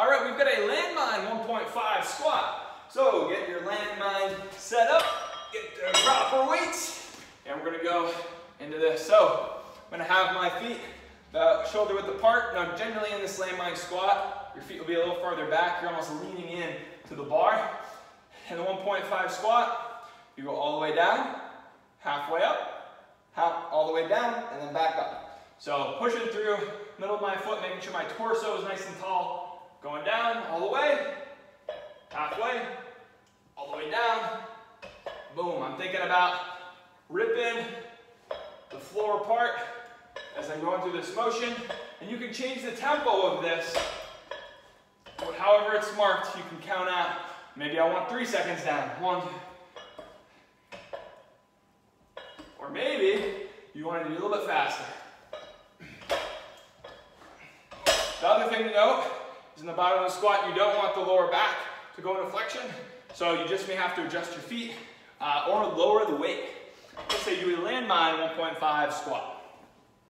All right, we've got a landmine 1.5 squat. So get your landmine set up, get the proper weights, and we're gonna go into this. So I'm gonna have my feet about shoulder width apart. Now generally in this landmine squat, your feet will be a little farther back. You're almost leaning in to the bar. In the 1.5 squat, you go all the way down, halfway up, half, all the way down, and then back up. So pushing through middle of my foot, making sure my torso is nice and tall, going down all the way, halfway, all the way down, boom. I'm thinking about ripping the floor apart as I'm going through this motion, and you can change the tempo of this. However it's marked, you can count out Maybe I want three seconds down. One. Or maybe you want to do a little bit faster. The other thing to note is in the bottom of the squat, you don't want the lower back to go into flexion. So you just may have to adjust your feet uh, or lower the weight. Let's say you a landmine 1.5 squat.